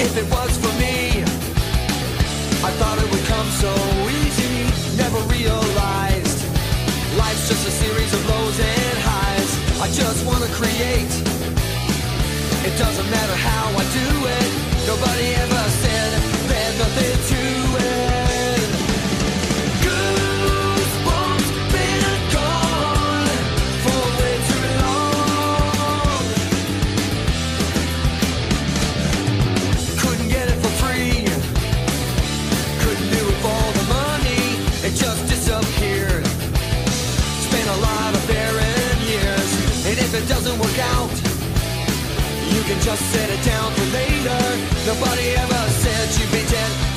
if it was for me. I thought it would come so easy, never realized. Life's just a series of lows and highs. I just wanna create. It doesn't matter how I do it. Doesn't work out, you can just set it down for later. Nobody ever said you'd be dead